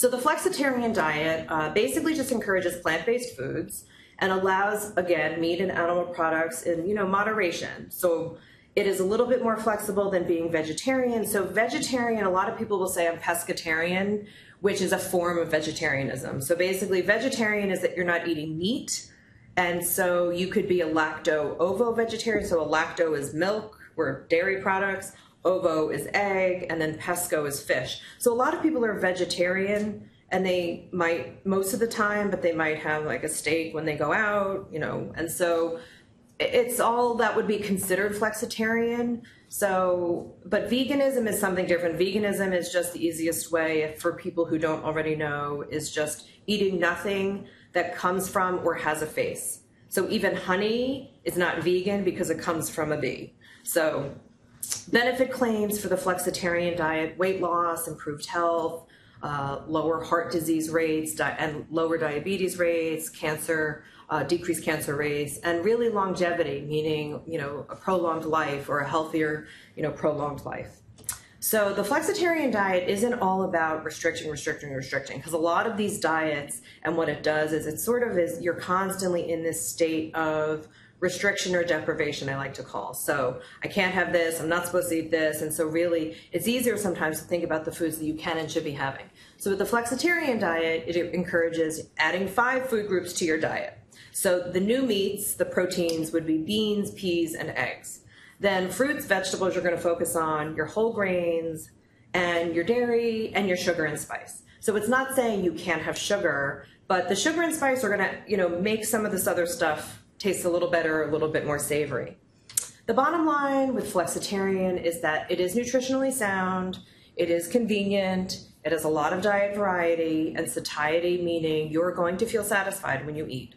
So the flexitarian diet uh, basically just encourages plant-based foods and allows, again, meat and animal products in you know moderation. So it is a little bit more flexible than being vegetarian. So vegetarian, a lot of people will say I'm pescatarian, which is a form of vegetarianism. So basically, vegetarian is that you're not eating meat. And so you could be a lacto ovo vegetarian. So a lacto is milk or dairy products, ovo is egg, and then pesco is fish. So a lot of people are vegetarian and they might most of the time, but they might have like a steak when they go out, you know. And so it's all that would be considered flexitarian. So, but veganism is something different. Veganism is just the easiest way for people who don't already know is just eating nothing that comes from or has a face. So even honey is not vegan because it comes from a bee. So benefit claims for the flexitarian diet, weight loss, improved health, uh, lower heart disease rates and lower diabetes rates, cancer, uh, decreased cancer rates, and really longevity, meaning you know a prolonged life or a healthier, you know, prolonged life. So the flexitarian diet isn't all about restricting, restricting, restricting, because a lot of these diets and what it does is it sort of is you're constantly in this state of restriction or deprivation, I like to call. So I can't have this, I'm not supposed to eat this. And so really it's easier sometimes to think about the foods that you can and should be having. So with the flexitarian diet, it encourages adding five food groups to your diet. So the new meats, the proteins would be beans, peas, and eggs. Then fruits, vegetables, you're going to focus on your whole grains and your dairy and your sugar and spice. So it's not saying you can't have sugar, but the sugar and spice are going to, you know, make some of this other stuff taste a little better, a little bit more savory. The bottom line with flexitarian is that it is nutritionally sound, it is convenient, it has a lot of diet variety, and satiety meaning you're going to feel satisfied when you eat.